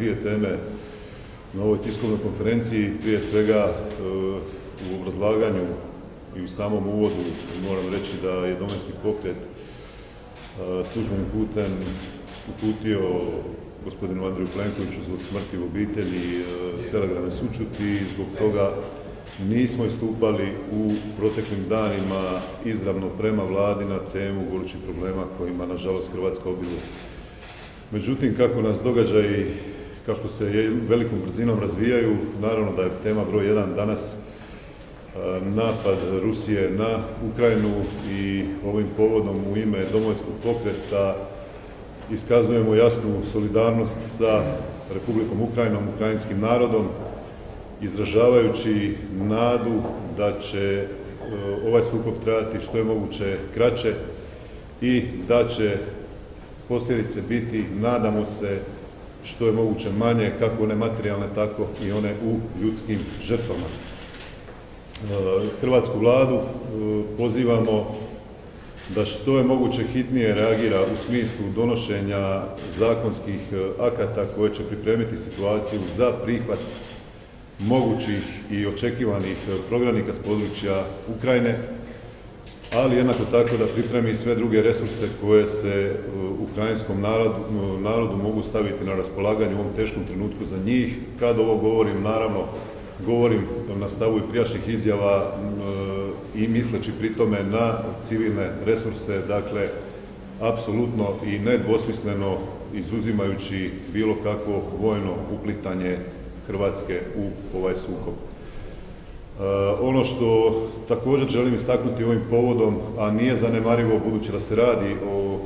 dvije teme na ovoj tiskovnoj konferenciji. Prije svega e, u obrazlaganju i u samom uvodu moram reći da je domenski pokret e, službenim putem uputio gospodinu Andriju Plenkoviću zbog smrti u obitelji e, telegrame sučuti i zbog toga nismo istupali u proteklim danima izravno prema vladi na temu gorućih problema kojima nažalost Hrvatska obiluje. Međutim, kako nas događaji, kako se velikom brzinom razvijaju, naravno da je tema broj jedan danas napad Rusije na Ukrajinu i ovim povodom u ime domovinskog pokreta iskazujemo jasnu solidarnost sa Republikom Ukrajinom, ukrajinskim narodom, izražavajući nadu da će ovaj sukob trajati što je moguće kraće i da će posljedice biti, nadamo se, što je moguće manje, kako one materijalne, tako i one u ljudskim žrtvama. E, hrvatsku vladu e, pozivamo da što je moguće hitnije reagira u smislu donošenja zakonskih e, akata koje će pripremiti situaciju za prihvat mogućih i očekivanih prognanika s područja Ukrajine, ali jednako tako da pripremi sve druge resurse koje se ukrajinskom narodu, narodu mogu staviti na raspolaganje u ovom teškom trenutku za njih. Kad ovo govorim, naravno, govorim na stavu i prijašnjih izjava i misleći pri tome na civilne resurse, dakle, apsolutno i nedvosmisleno izuzimajući bilo kakvo vojno uplitanje Hrvatske u ovaj sukob. E, ono što također želim istaknuti ovim povodom, a nije zanemarivo budući da se radi o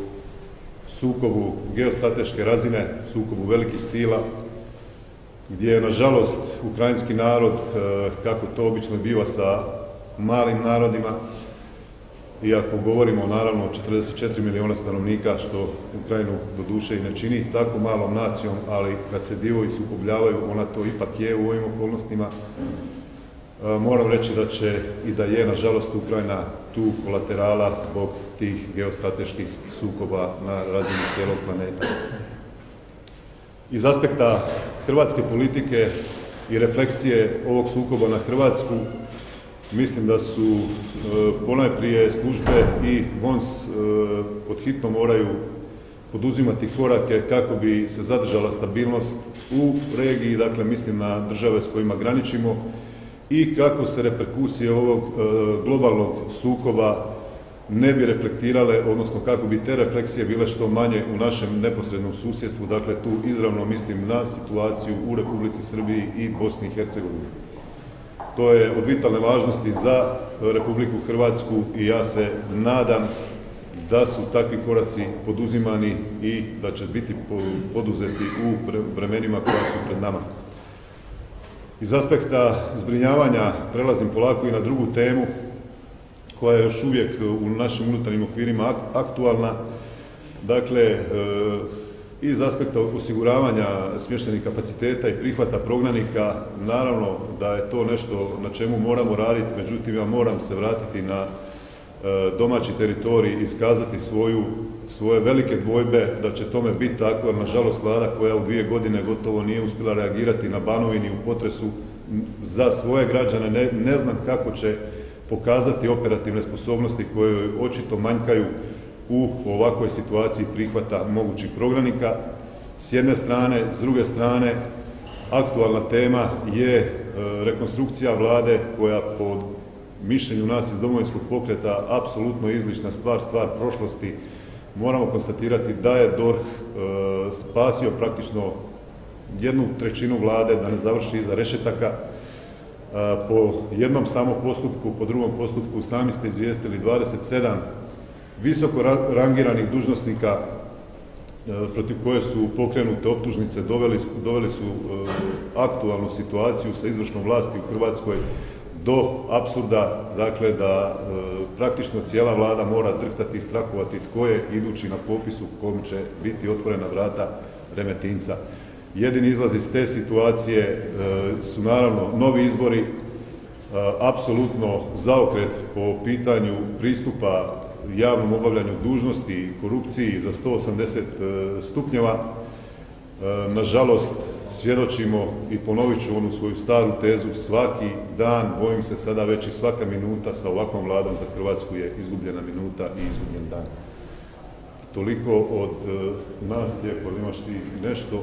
sukobu geostrateške razine, sukobu velikih sila, gdje je nažalost ukrajinski narod, e, kako to obično biva sa malim narodima, iako govorimo naravno o 44 milijuna stanovnika, što Ukrajinu do duše i ne čini tako malom nacijom, ali kad se divovi sukobljavaju, ona to ipak je u ovim okolnostima. E, moram reći da će i da je, nažalost, Ukrajina tu kolaterala zbog tih geostrateških sukoba na razini cijelog planeta. Iz aspekta hrvatske politike i refleksije ovog sukoba na Hrvatsku, mislim da su e, ponajprije službe i VONS e, pod hitno moraju poduzimati korake kako bi se zadržala stabilnost u regiji, dakle mislim na države s kojima graničimo, i kako se reperkusije ovog e, globalnog sukoba ne bi reflektirale, odnosno kako bi te refleksije bile što manje u našem neposrednom susjedstvu, dakle tu izravno mislim na situaciju u Republici Srbiji i Bosni i Hercegovini. To je od vitalne važnosti za Republiku Hrvatsku i ja se nadam da su takvi koraci poduzimani i da će biti poduzeti u vremenima koja su pred nama. Iz aspekta zbrinjavanja prelazim polako i na drugu temu koja je još uvijek u našim unutarnjim okvirima aktualna. Dakle, e, iz aspekta osiguravanja smještenih kapaciteta i prihvata prognanika, naravno da je to nešto na čemu moramo raditi, međutim ja moram se vratiti na domaći teritorij iskazati svoju, svoje velike dvojbe da će tome biti tako, jer nažalost vlada koja u dvije godine gotovo nije uspjela reagirati na Banovini u potresu za svoje građane, ne, ne znam kako će pokazati operativne sposobnosti koje očito manjkaju u ovakvoj situaciji prihvata mogućih prognanika. S jedne strane, s druge strane, aktualna tema je e, rekonstrukcija vlade koja pod mišljenju nas iz domovinskog pokreta apsolutno izlišna stvar, stvar prošlosti. Moramo konstatirati da je DORH e, spasio praktično jednu trećinu vlade da ne završi iza rešetaka. E, po jednom samo postupku, po drugom postupku sami ste izvijestili 27 visoko rangiranih dužnosnika e, protiv koje su pokrenute optužnice, doveli su aktualnu situaciju sa izvršnom vlasti u Hrvatskoj do apsurda, dakle da e, praktično cijela vlada mora drhtati i strahovati tko je idući na popisu kom će biti otvorena vrata Remetinca. Jedini izlaz iz te situacije e, su naravno novi izbori, e, apsolutno zaokret po pitanju pristupa javnom obavljanju dužnosti i korupciji za 180 stupnjeva, nažalost, svjedočimo i ponovit ću onu svoju staru tezu, svaki dan, bojim se sada već i svaka minuta sa ovakvom vladom za Hrvatsku je izgubljena minuta i izgubljen dan. Toliko od nas, Lijepo, imaš ti nešto?